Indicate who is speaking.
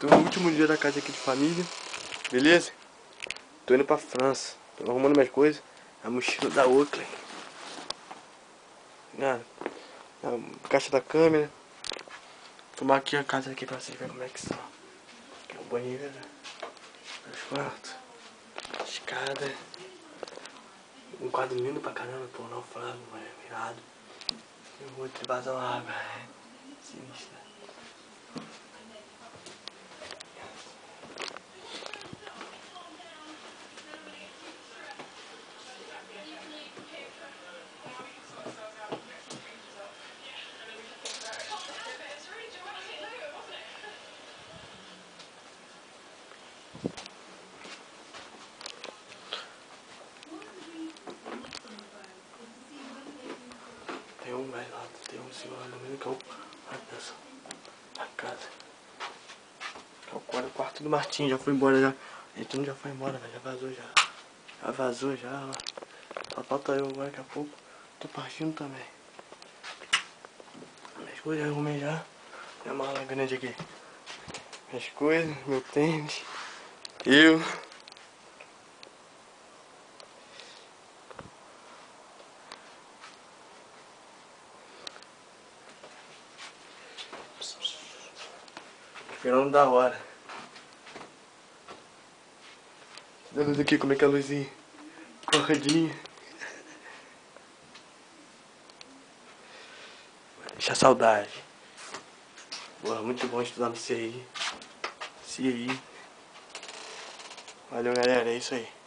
Speaker 1: Tô no último dia da casa aqui de família. Beleza? Tô indo pra França. Tô arrumando minhas coisas. A mochila da Oakley. A, caixa da câmera. Tomar aqui a casa aqui pra vocês verem como é que são. Aqui é o banheiro. Os quartos. Escada. Um quadro lindo pra caramba, pô, não flango, mano, é virado. E o outro vazam água. É sinistro. Tem um senhor ali mesmo que é o. Olha só. A casa. É o quarto, quarto do Martim, já foi embora já. Então já foi embora, velho. Já vazou já. Já vazou já, ó. Só falta eu agora daqui a pouco. Tô partindo também. Minhas coisas eu arrumei já. Minha mala grande aqui. Minhas coisas, meu tênis. Eu. Esperando da hora. Tá luz aqui, como é que é a luzinha? Corradinha. Deixa saudade. Boa, muito bom estudar no CI. CI. Valeu, galera. É isso aí.